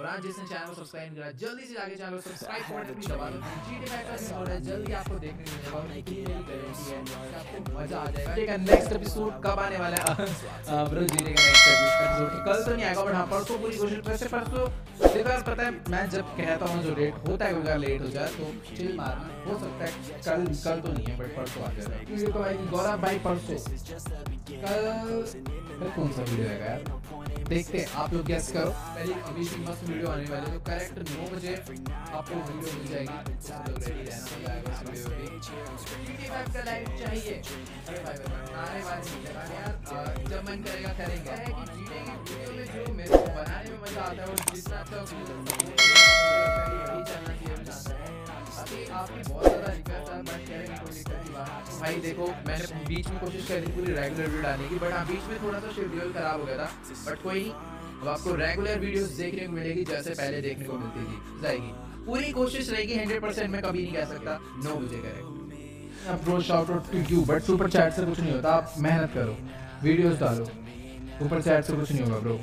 और आज जिसने चैनल को सब्सक्राइब करा, जल्दी से जाके चैनल को सब्सक्राइब कर अपनी दबा दो जीटी फाइव का है जल्दी आपको देखने को और मेरी पूरी गारंटी है। आपको मज़ा आ जाएगा। ठीक है नेक्स्ट एपिसोड कब आने वाला है? ब्रो जीटी का नेक्स्ट एपिसोड कल तो नहीं आएगा बट हाँ परसों पूरी कोशिश वैसे परसों देखो यार पता है, मैं जब कहता हूँ, जो डेट होता है अगर लेट हो जाए तो चिल मारना। हो सकता है, कल कल तो नहीं है बट परसों आ जाएगा। वीडियो तो आएगी गौरव भाई, परसों। कल कौन सा वीडियो आएगा यार? देखते हैं आप लोग गेस करो। पहले अभी से मस्त वीडियो आने वाले तो करेक्ट नौ बजे आपको वीडियो मिल जाएगी। लोग रेडी रहना जाएगा इस वीडियो GTA फाइव का लाइक चाहिए। भाई वाले यार जब मन करेगा करेंगे। कि की वीडियो में जो मेरे को बनाने में मज़ा आता है और जितना अच्छा आपकी बहुत ज़्यादा रिक्वेस्ट है भाई, देखो मैंने बीच में कोशिश करी थी पूरी रेगुलर वीडियो डालने की बट हाँ बीच में थोड़ा सा शेड्यूल खराब हो गया था। बट कोई अब आपको रेगुलर वीडियोस देखने को मिलेगी, जैसे पहले देखने को मिलती थी, जाएगी। पूरी कोशिश रहेगी हंड्रेड परसेंट मैं कभी नहीं कह सकता, नौ बजे अब bro out to you but super chat से कुछ नहीं होता, आप मेहनत करो वीडियोस डालो सुपर चैट से कुछ नहीं होगा ब्रो